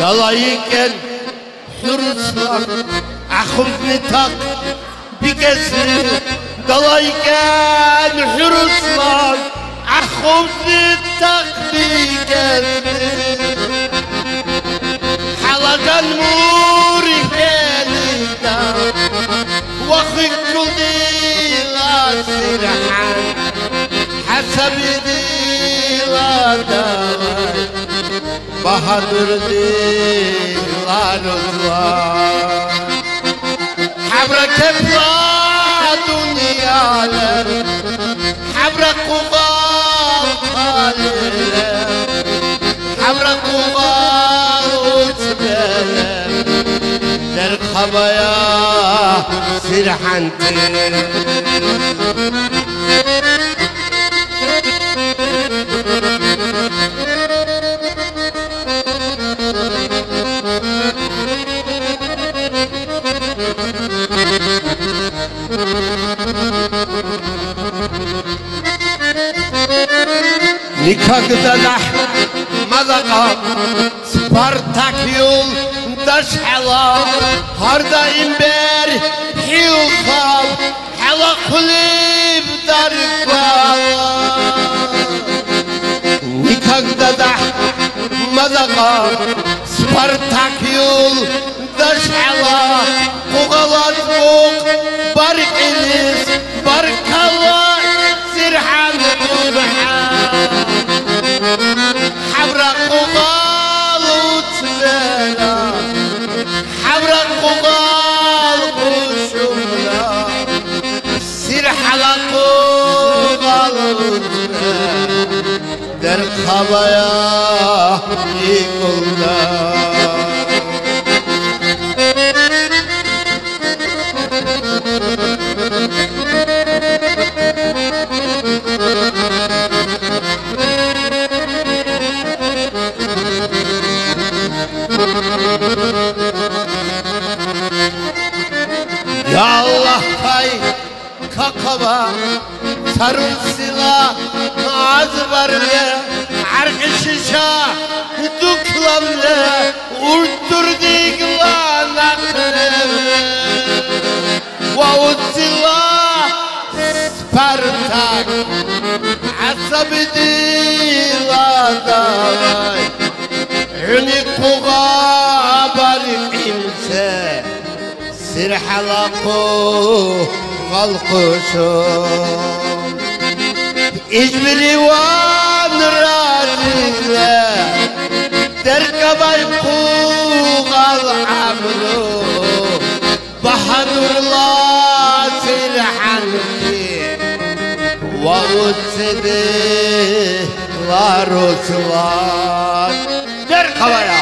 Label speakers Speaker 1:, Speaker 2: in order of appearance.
Speaker 1: دلایی کن حرسان عخم نتاق بگذر دلایی کن حرسان عخم نتاق بگذر حلقا موری هلی دار وخی کلی لازر حلقا حسب ديلادا بهدر ديلان حبرك بلا دنيا حبرك قبال حبرك قبال وتبالم در خبايا سرحنتي Никогда нах мазака Спартак юл дашхала Харда имбер хилхал Хала кулиб даркала Никогда нах мазака Спартак юл дашхала Кугалат бук баркилис Баркала Gider havaya yıkıldı Ya Allah kay kakava sarımsıla kakaba sarıl sila az varle arkışışa duklamle urturduk lan aklımı Vavutila Spartak Asabi diladavay Hüni kuga barik imse Sir اجبري ومن راسنا تركب الخوخ العمرو بحر الله سلحنتي ومتسدي لا رسوان. تركب العمرو